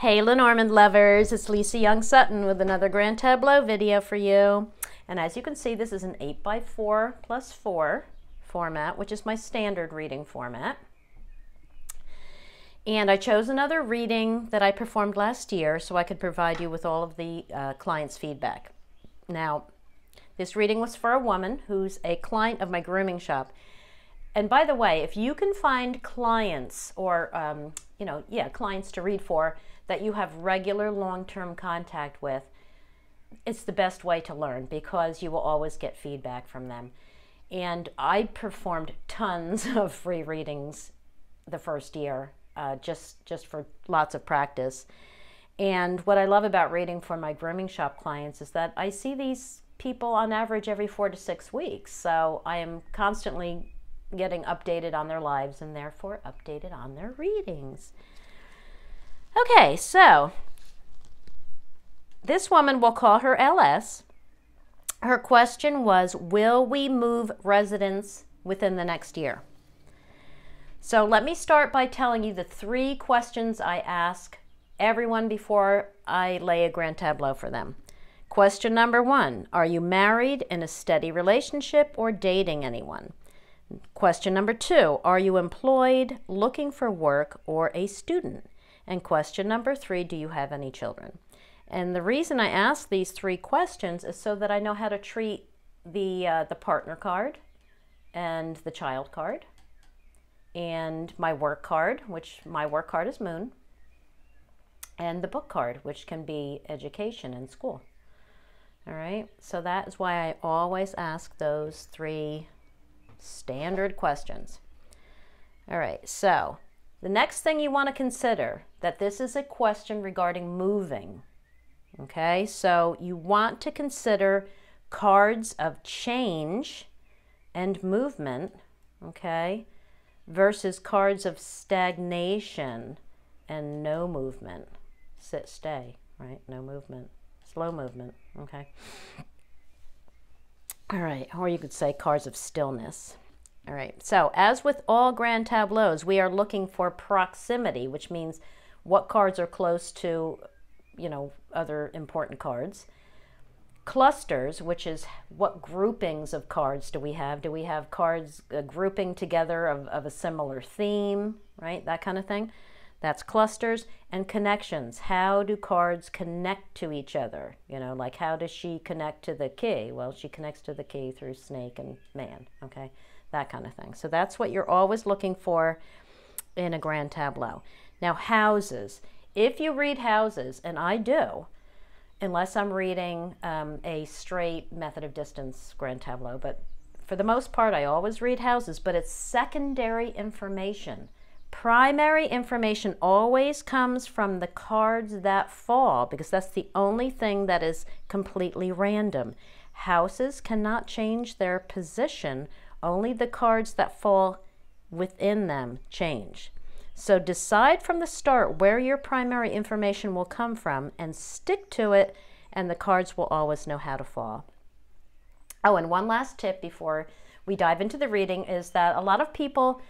Hey Lenormand lovers, it's Lisa Young Sutton with another Grand Tableau video for you. And as you can see, this is an 8x4 plus 4 format, which is my standard reading format. And I chose another reading that I performed last year so I could provide you with all of the uh, client's feedback. Now, this reading was for a woman who's a client of my grooming shop. And by the way, if you can find clients or, um, you know, yeah, clients to read for that you have regular long term contact with, it's the best way to learn because you will always get feedback from them. And I performed tons of free readings the first year, uh, just just for lots of practice. And what I love about reading for my grooming shop clients is that I see these people on average every four to six weeks. So I am constantly getting updated on their lives and therefore updated on their readings. Okay, so this woman, will call her LS. Her question was Will we move residence within the next year? So let me start by telling you the three questions I ask everyone before I lay a grand tableau for them. Question number one Are you married in a steady relationship or dating anyone? Question number two Are you employed, looking for work, or a student? And question number three Do you have any children? And the reason I ask these three questions is so that I know how to treat the, uh, the partner card and the child card and my work card, which my work card is Moon, and the book card, which can be education and school. All right, so that is why I always ask those three standard questions. All right, so the next thing you want to consider that this is a question regarding moving. Okay, so you want to consider cards of change and movement, okay, versus cards of stagnation and no movement. Sit, stay, right? No movement. Slow movement, okay. All right, or you could say cards of stillness. All right, so as with all grand tableaus, we are looking for proximity, which means what cards are close to, you know, other important cards. Clusters, which is what groupings of cards do we have? Do we have cards uh, grouping together of, of a similar theme, right? That kind of thing. That's clusters and connections. How do cards connect to each other? You know, like how does she connect to the key? Well, she connects to the key through snake and man, okay? That kind of thing. So that's what you're always looking for in a grand tableau. Now, houses. If you read houses, and I do, unless I'm reading um, a straight method of distance grand tableau, but for the most part, I always read houses, but it's secondary information. Primary information always comes from the cards that fall because that's the only thing that is completely random. Houses cannot change their position, only the cards that fall within them change. So decide from the start where your primary information will come from and stick to it, and the cards will always know how to fall. Oh, and one last tip before we dive into the reading is that a lot of people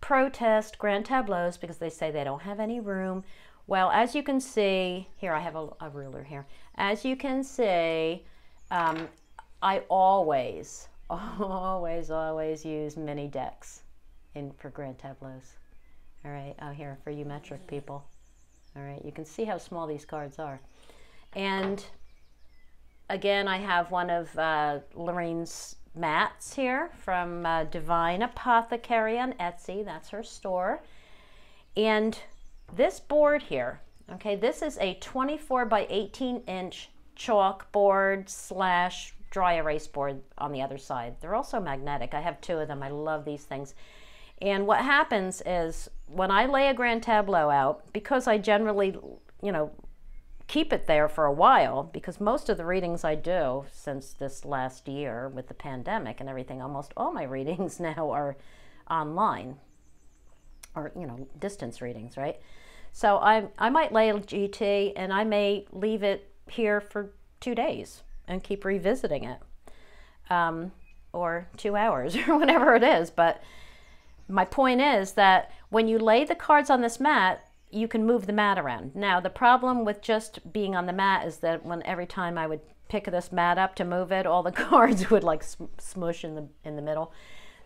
protest grand tableaus because they say they don't have any room. Well, as you can see, here I have a, a ruler here. As you can see, um, I always, always, always use mini decks in for grand tableaus. All right, out here for you metric people. All right, you can see how small these cards are. And again, I have one of uh, Lorraine's mats here from uh, Divine Apothecary on Etsy. That's her store. And this board here, okay, this is a 24 by 18 inch chalkboard slash dry erase board on the other side. They're also magnetic. I have two of them. I love these things. And what happens is when I lay a grand tableau out, because I generally, you know, keep it there for a while, because most of the readings I do since this last year with the pandemic and everything, almost all my readings now are online or, you know, distance readings, right? So I, I might lay a GT and I may leave it here for two days and keep revisiting it. Um, or two hours or whatever it is. But my point is that when you lay the cards on this mat, you can move the mat around. Now, the problem with just being on the mat is that when every time I would pick this mat up to move it, all the cards would like smush in the in the middle.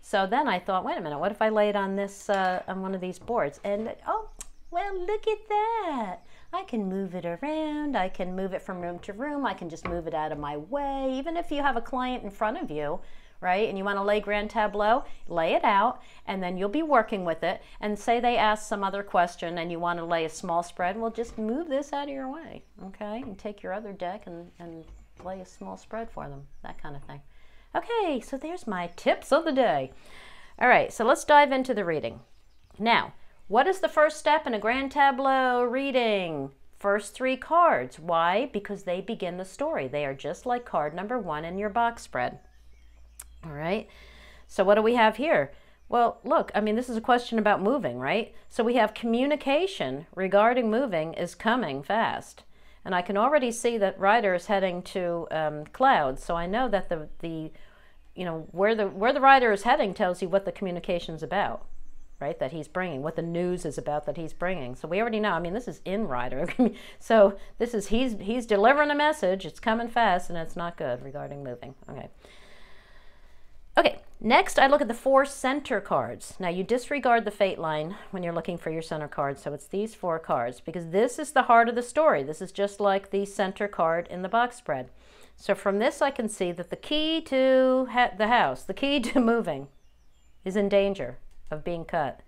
So then I thought, wait a minute, what if I lay it on this uh, on one of these boards? And oh, well, look at that. I can move it around. I can move it from room to room. I can just move it out of my way. Even if you have a client in front of you, right? And you want to lay grand tableau, lay it out, and then you'll be working with it. And say they ask some other question and you want to lay a small spread, well, just move this out of your way, okay? And take your other deck and, and lay a small spread for them, that kind of thing. Okay, so there's my tips of the day. All right, so let's dive into the reading. Now, what is the first step in a grand tableau reading? First three cards. Why? Because they begin the story. They are just like card number one in your box spread. All right. So what do we have here? Well, look, I mean, this is a question about moving, right? So we have communication regarding moving is coming fast. And I can already see that rider is heading to um, clouds. So I know that the, the, you know, where the, where the rider is heading tells you what the communication's about, right? That he's bringing, what the news is about that he's bringing. So we already know, I mean, this is in rider. so this is, he's, he's delivering a message. It's coming fast and it's not good regarding moving. Okay. Okay, next I look at the four center cards. Now you disregard the fate line when you're looking for your center card, so it's these four cards because this is the heart of the story. This is just like the center card in the box spread. So from this I can see that the key to the house, the key to moving, is in danger of being cut.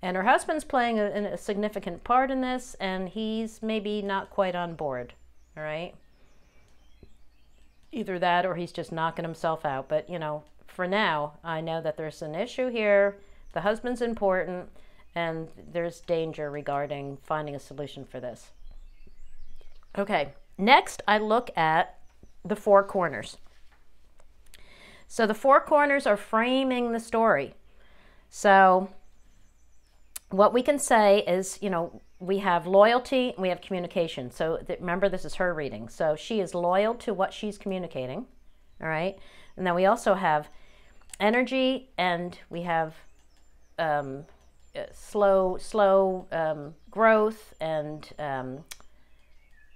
And her husband's playing a, a significant part in this, and he's maybe not quite on board, all right? Either that or he's just knocking himself out. But, you know, for now, I know that there's an issue here. The husband's important, and there's danger regarding finding a solution for this. Okay, next I look at the four corners. So the four corners are framing the story. So what we can say is, you know, we have loyalty we have communication. So th- remember, this is her reading. So she is loyal to what she's communicating, all right? And then we also have energy and we have um, uh, slow slow um, growth and um,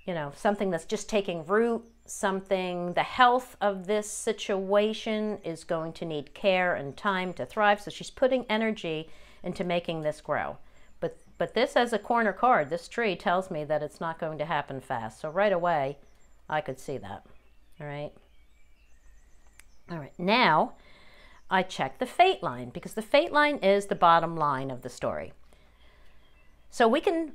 you know something that's just taking root something the health of this situation is going to need care and time to thrive. So she's putting energy into making this grow. But but this as a corner card this tree tells me that it's not going to happen fast. So right away i could see that. All right? All right. Now I check the fate line because the fate line is the bottom line of the story. So we can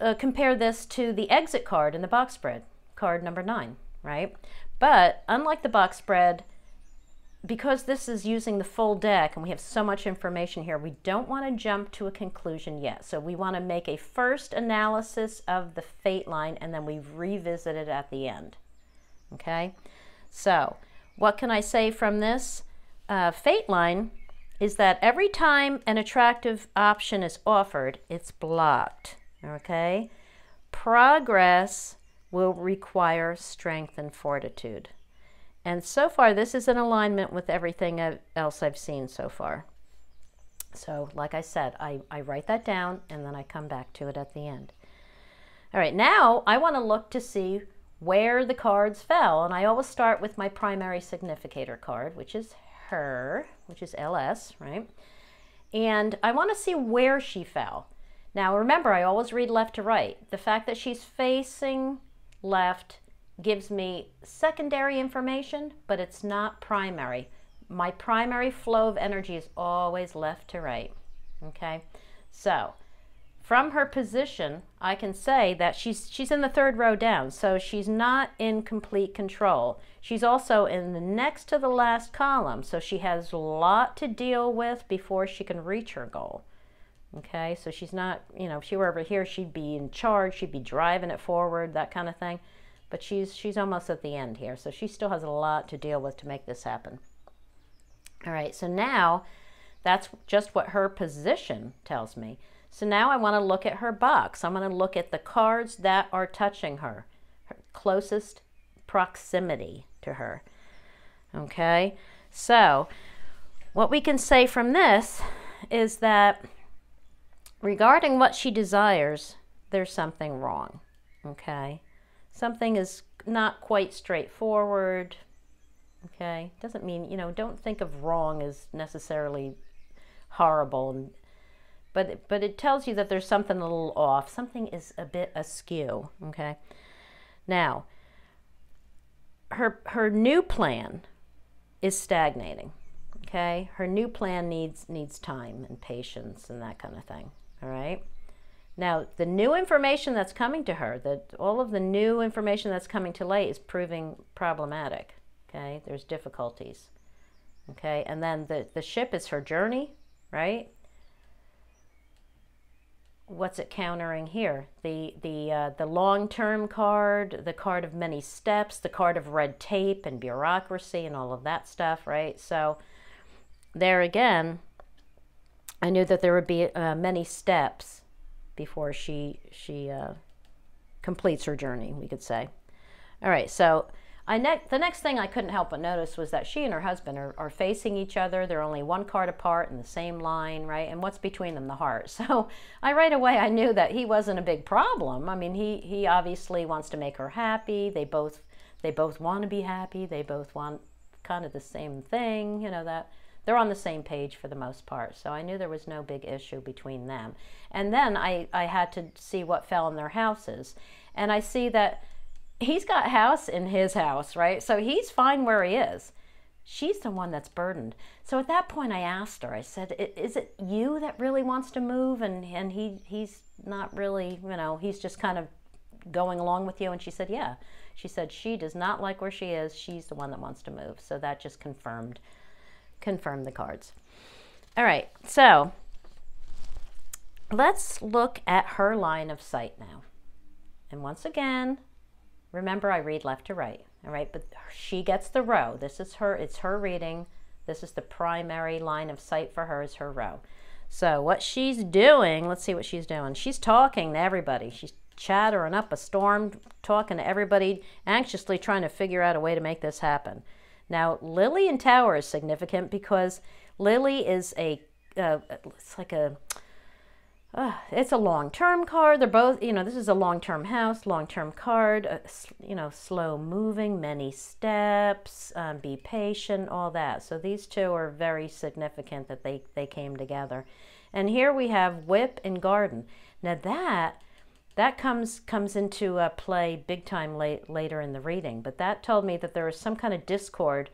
uh, compare this to the exit card in the box spread, card number nine, right? But unlike the box spread, because this is using the full deck and we have so much information here, we don't want to jump to a conclusion yet. So we want to make a first analysis of the fate line and then we revisit it at the end. Okay? So, what can I say from this? uh, fate line is that every time an attractive option is offered, it's blocked. Okay? Progress will require strength and fortitude. And so far, this is in alignment with everything else I've seen so far. So, like I said, I, I write that down and then I come back to it at the end. All right, now I want to look to see where the cards fell. And I always start with my primary significator card, which is her, which is LS, right? And I want to see where she fell. Now remember, I always read left to right. The fact that she's facing left gives me secondary information, but it's not primary. My primary flow of energy is always left to right. Okay, so from her position, I can say that she's she's in the third row down, so she's not in complete control. She's also in the next to the last column, so she has a lot to deal with before she can reach her goal. Okay, so she's not, you know, if she were over here, she'd be in charge, she'd be driving it forward, that kind of thing. But she's she's almost at the end here, so she still has a lot to deal with to make this happen. All right, so now that's just what her position tells me. So now I want to look at her box. I'm going to look at the cards that are touching her, her closest proximity to her. Okay, so what we can say from this is that regarding what she desires, there's something wrong. Okay? Something is not quite straightforward. Okay? Doesn't mean, you know, don't think of wrong as necessarily horrible but but it tells you that there's something a little off. Something is a bit askew, okay? Now, her her new plan is stagnating. Okay? Her new plan needs needs time and patience and that kind of thing. All right? Now, the new information that's coming to her, that all of the new information that's coming to light is proving problematic. Okay? There's difficulties. Okay? And then the the ship is her journey, right? what's it countering here? The the uh, the long-term card, the card of many steps, the card of red tape and bureaucracy and all of that stuff, right? So there again, I knew that there would be uh, many steps before she she uh, completes her journey. We could say. All right, so I ne- the next thing I couldn't help but notice was that she and her husband are, are facing each other. They're only one card apart in the same line, right? And what's between them? The heart. So I right away I knew that he wasn't a big problem. I mean, he he obviously wants to make her happy. They both they both want to be happy. They both want kind of the same thing. You know that they're on the same page for the most part. So I knew there was no big issue between them. And then I I had to see what fell in their houses, and I see that he's got house in his house, right? So he's fine where he is. She's the one that's burdened. So at that point, I asked her. I said, "Is it you that really wants to move?" And and he he's not really, you know, he's just kind of going along with you. And she said, "Yeah." She said she does not like where she is. She's the one that wants to move. So that just confirmed confirmed the cards. All right. So let's look at her line of sight now. And once again, Remember, I read left to right, all right? But she gets the row. This is her, it's her reading. This is the primary line of sight for her is her row. So what she's doing, let's see what she's doing. She's talking to everybody. She's chattering up a storm, talking to everybody, anxiously trying to figure out a way to make this happen. Now, Lily in Tower is significant because Lily is a, uh, it's like a, uh, it's a long-term card. They're both, you know, this is a long-term house, long-term card, uh, you know, slow moving, many steps, um, be patient, all that. So these two are very significant that they, they came together. And here we have whip and garden. Now that, that comes, comes into uh, play big time late, later in the reading. But that told me that there is some kind of discord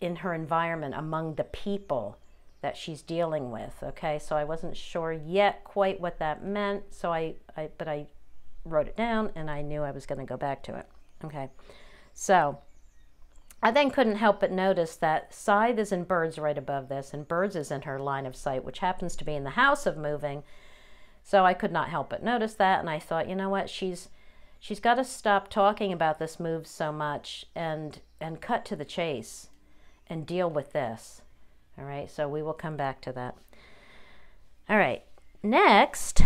in her environment among the people that she's dealing with. Okay, so I wasn't sure yet quite what that meant. So I, I but I wrote it down and I knew I was going to go back to it. Okay, so I then couldn't help but notice that Scythe is in Birds right above this, and Birds is in her line of sight, which happens to be in the house of moving. So I could not help but notice that, and I thought, you know what, she's she's got to stop talking about this move so much and and cut to the chase and deal with this. All right, so we will come back to that. All right, next,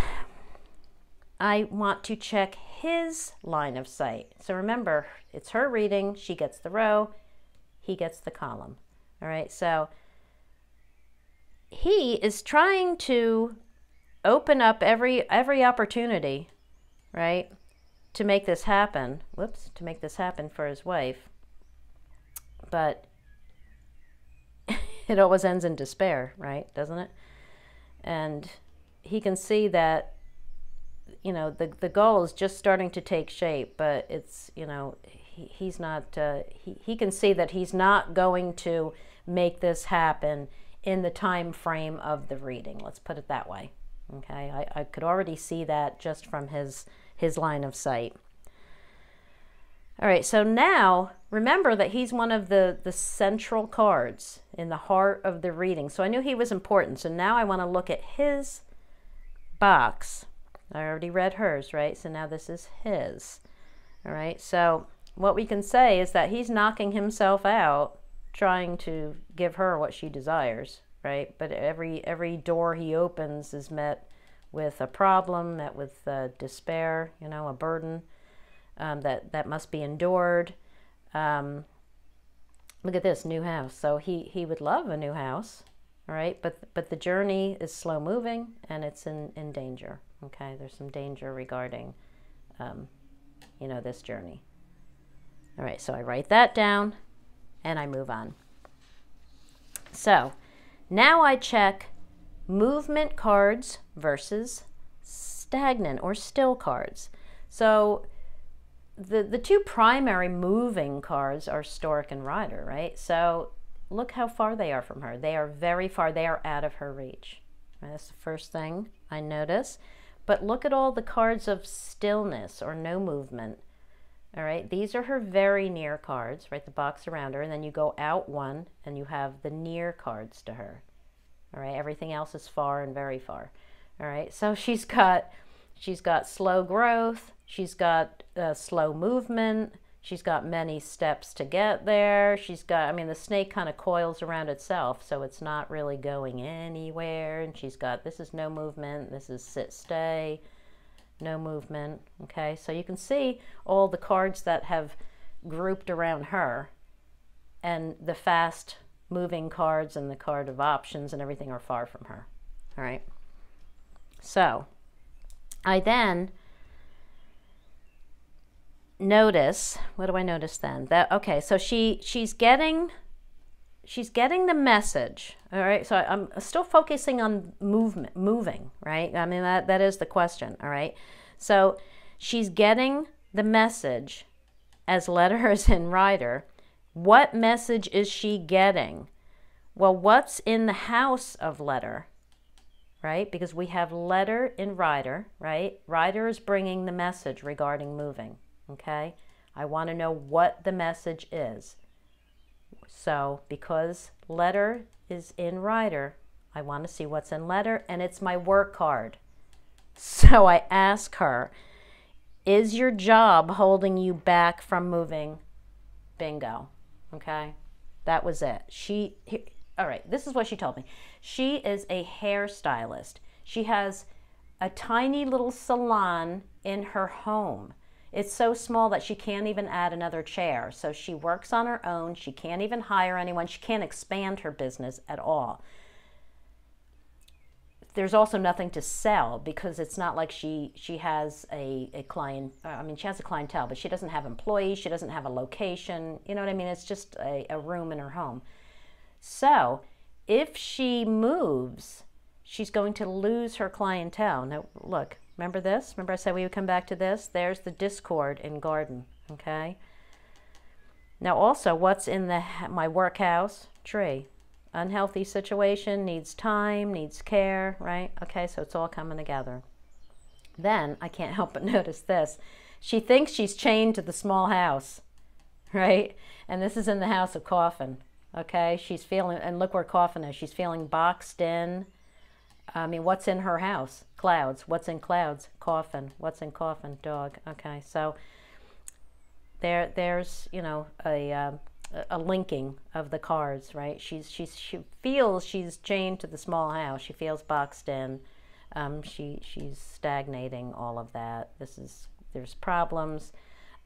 I want to check his line of sight. So remember, it's her reading. She gets the row, he gets the column. All right, so he is trying to open up every every opportunity, right, to make this happen. Whoops, to make this happen for his wife. But it always ends in despair, right? Doesn't it? And he can see that, you know, the, the goal is just starting to take shape, but it's, you know, he, he's not, uh, he, he can see that he's not going to make this happen in the time frame of the reading. Let's put it that way. Okay, I, I could already see that just from his his line of sight. All right, so now remember that he's one of the, the central cards in the heart of the reading. So I knew he was important. So now I want to look at his box. I already read hers, right? So now this is his. All right, so what we can say is that he's knocking himself out trying to give her what she desires, right? But every every door he opens is met with a problem, met with uh, despair, you know, a burden um, that, that must be endured. Um, look at this new house. So he, he would love a new house, All right, but but the journey is slow moving and it's in, in danger. Okay, there's some danger regarding, um, you know, this journey. All right, so I write that down and I move on. So now I check movement cards versus stagnant or still cards. So the, the two primary moving cards are Stork and Rider, right? So look how far they are from her. They are very far. They are out of her reach. That's the first thing I notice. But look at all the cards of stillness or no movement. All right, these are her very near cards, right? The box around her, and then you go out one and you have the near cards to her. All right, everything else is far and very far. All right, so she's got she's got slow growth, she's got uh, slow movement, she's got many steps to get there. She's got, I mean, the snake kind of coils around itself, so it's not really going anywhere. And she's got this is no movement, this is sit stay no movement. Okay, so you can see all the cards that have grouped around her and the fast moving cards and the card of options and everything are far from her. All right. So I then notice, what do I notice then? That okay, so she she's getting she's getting the message all right? So i'm still focusing on movement moving right? I mean that that is the question all right? So she's getting the message as letters in rider. What message is she getting? Well what's in the house of letter right? Because we have letter in rider right? Rider is bringing the message regarding moving okay? I want to know what the message is so because letter is in rider, I want to see what's in letter and it's my work card. So I ask her, is your job holding you back from moving? Bingo. Okay. That was it. She, all right, this is what she told me. She is a hairstylist. She has a tiny little salon in her home. It's so small that she can't even add another chair. So she works on her own. She can't even hire anyone. She can't expand her business at all. There's also nothing to sell because it's not like she she has a, a client. Uh, I mean, she has a clientele, but she doesn't have employees. She doesn't have a location. You know what I mean? It's just a, a room in her home. So if she moves, she's going to lose her clientele. Now, look, Remember this? Remember I said we would come back to this? There's the discord in garden, okay? Now also, what's in the my workhouse? Tree. Unhealthy situation, needs time, needs care, right? Okay, so it's all coming together. Then, I can't help but notice this. She thinks she's chained to the small house, right? And this is in the house of coffin, okay? She's feeling, and look where coffin is. She's feeling boxed in, I mean, what's in her house? Clouds. What's in clouds? Coffin. What's in coffin? Dog. Okay, so there, there's you know a uh, a linking of the cards, right? She's she's she feels she's chained to the small house. She feels boxed in. Um, she she's stagnating. All of that. This is there's problems.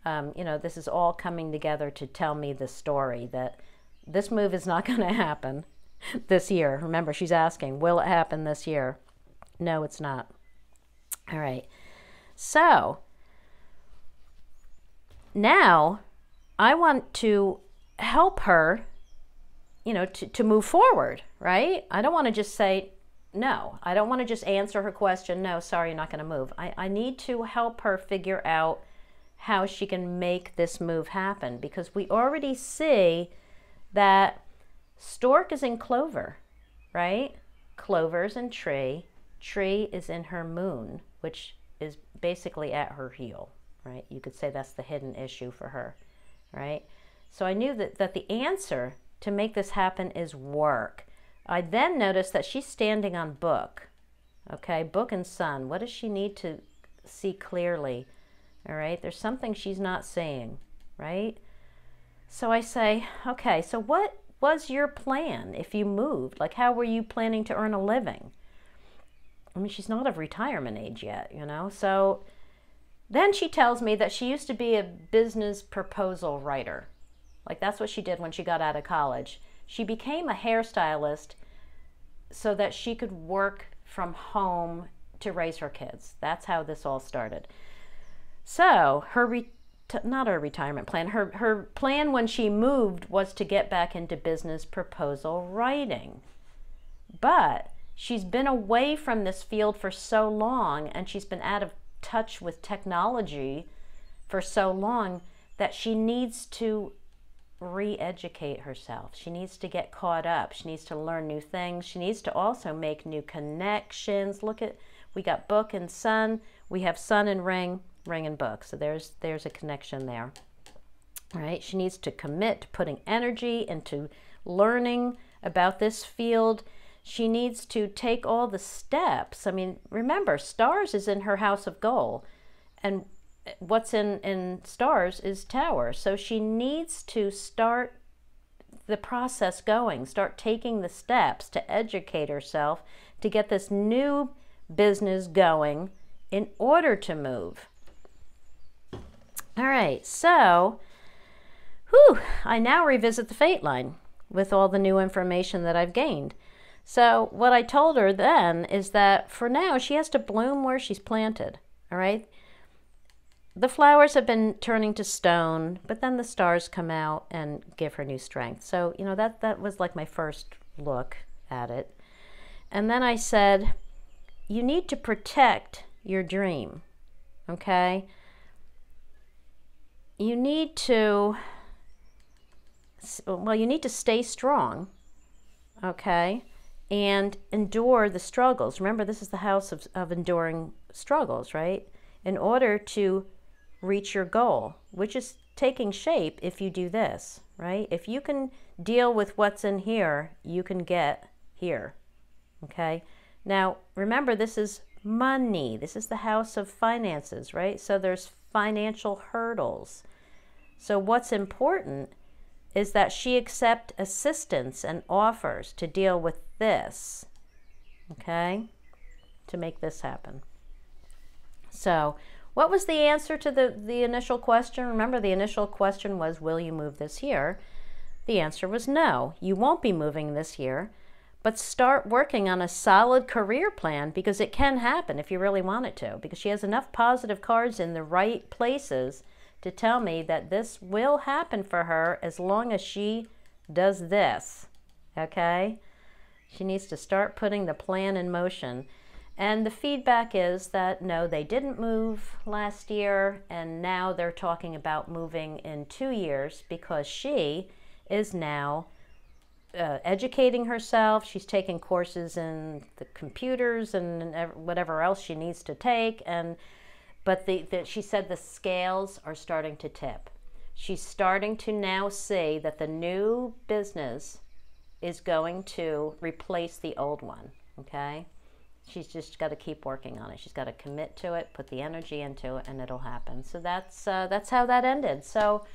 Um, you know, this is all coming together to tell me the story that this move is not going to happen this year. Remember, she's asking, will it happen this year? No, it's not. All right. So now I want to help her, you know, to, to move forward, right? I don't want to just say, no. I don't want to just answer her question, no, sorry, you're not going to move. I, I need to help her figure out how she can make this move happen because we already see that Stork is in clover, right? Clover's in tree. Tree is in her moon, which is basically at her heel, right? You could say that's the hidden issue for her, right? So I knew that, that the answer to make this happen is work. I then noticed that she's standing on book, okay? Book and sun. What does she need to see clearly? All right, there's something she's not seeing, right? So I say, okay, so what was your plan if you moved? Like, how were you planning to earn a living? I mean, she's not of retirement age yet, you know? So then she tells me that she used to be a business proposal writer. Like, that's what she did when she got out of college. She became a hairstylist so that she could work from home to raise her kids. That's how this all started. So her re- not her retirement plan. Her her plan when she moved was to get back into business proposal writing. But she's been away from this field for so long and she's been out of touch with technology for so long that she needs to re-educate herself. She needs to get caught up. She needs to learn new things. She needs to also make new connections. Look at we got book and sun. We have sun and ring, ring and book. So there's there's a connection there. All right. She needs to commit to putting energy into learning about this field. She needs to take all the steps. I mean, remember, stars is in her house of goal, And what's in, in stars is tower. So she needs to start the process going, start taking the steps to educate herself to get this new business going in order to move. All right, so whew, I now revisit the fate line with all the new information that I've gained. So, what I told her then is that for now, she has to bloom where she's planted. All right the flowers have been turning to stone, but then the stars come out and give her new strength. So, you know, that, that was like my first look at it. And then I said, you need to protect your dream, okay? You need to, well, you need to stay strong, okay? And endure the struggles. Remember, this is the house of, of enduring struggles, right? In order to reach your goal, which is taking shape if you do this, right? If you can deal with what's in here, you can get here, okay? Now, remember, this is money. This is the house of finances, right? So there's financial hurdles. So what's important is that she accept assistance and offers to deal with this, okay? To make this happen. So what was the answer to the, the initial question? Remember, the initial question was, Will you move this year? The answer was no, you won't be moving this year, but start working on a solid career plan because it can happen if you really want it to. Because she has enough positive cards in the right places to tell me that this will happen for her as long as she does this. Okay? She needs to start putting the plan in motion. And the feedback is that no, they didn't move last year, and now they're talking about moving in two years because she is now uh, educating herself. She's taking courses in the computers and whatever else she needs to take. And but the, the, she said the scales are starting to tip. She's starting to now see that the new business is going to replace the old one. Okay. She's just got to keep working on it. She's got to commit to it, put the energy into it, and it'll happen. So that's uh, that's how that ended. So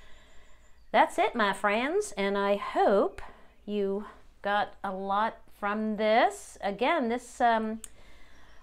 that's it, my friends, and I hope you got a lot from this. Again, this um,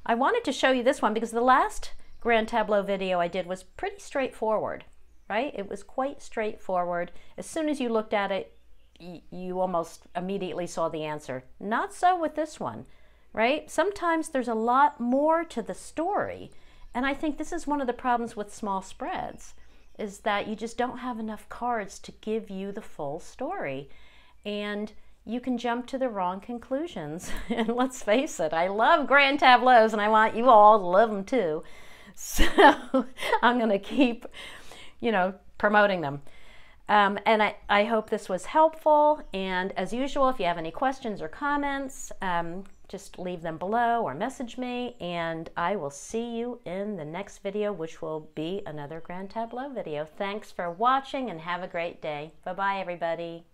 I wanted to show you this one because the last Grand Tableau video I did was pretty straightforward, right? It was quite straightforward. As soon as you looked at it, you almost immediately saw the answer. Not so with this one right? Sometimes there's a lot more to the story. And I think this is one of the problems with small spreads is that you just don't have enough cards to give you the full story. And you can jump to the wrong conclusions. and let's face it, I love grand tableaus and I want you all to love them too. So I'm going to keep, you know, promoting them. Um, and I, I hope this was helpful. And as usual, if you have any questions or comments, um, just leave them below or message me and I will see you in the next video which will be another Grand Tableau video. Thanks for watching and have a great day. Bye-bye everybody.